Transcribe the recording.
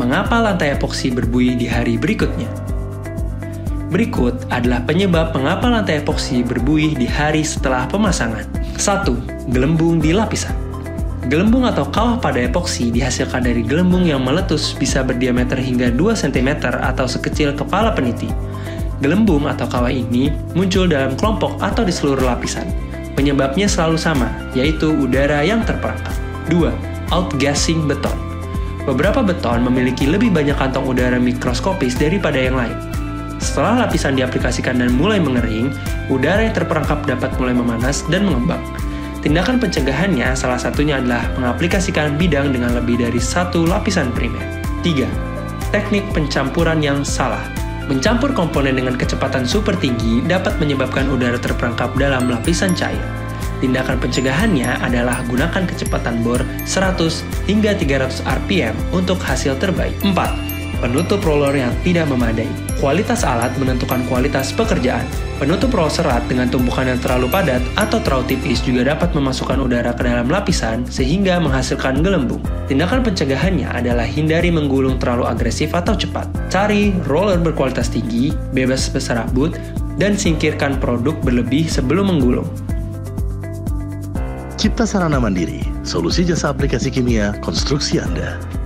mengapa lantai epoksi berbuih di hari berikutnya. Berikut adalah penyebab mengapa lantai epoksi berbuih di hari setelah pemasangan. 1. Gelembung di lapisan. Gelembung atau kawah pada epoksi dihasilkan dari gelembung yang meletus bisa berdiameter hingga 2 cm atau sekecil kepala peniti. Gelembung atau kawah ini muncul dalam kelompok atau di seluruh lapisan. Penyebabnya selalu sama, yaitu udara yang terperangkap. 2. Outgassing beton. Beberapa beton memiliki lebih banyak kantong udara mikroskopis daripada yang lain. Setelah lapisan diaplikasikan dan mulai mengering, udara yang terperangkap dapat mulai memanas dan mengembang. Tindakan pencegahannya salah satunya adalah mengaplikasikan bidang dengan lebih dari satu lapisan primer. 3. Teknik pencampuran yang salah. Mencampur komponen dengan kecepatan super tinggi dapat menyebabkan udara terperangkap dalam lapisan cair. Tindakan pencegahannya adalah gunakan kecepatan bor 100 hingga 300 rpm untuk hasil terbaik. 4 penutup roller yang tidak memadai. Kualitas alat menentukan kualitas pekerjaan. Penutup roller serat dengan tumpukan yang terlalu padat atau terlalu tipis juga dapat memasukkan udara ke dalam lapisan sehingga menghasilkan gelembung. Tindakan pencegahannya adalah hindari menggulung terlalu agresif atau cepat. Cari roller berkualitas tinggi, bebas berserabut, dan singkirkan produk berlebih sebelum menggulung. Cipta Sarana Mandiri, solusi jasa aplikasi kimia konstruksi Anda.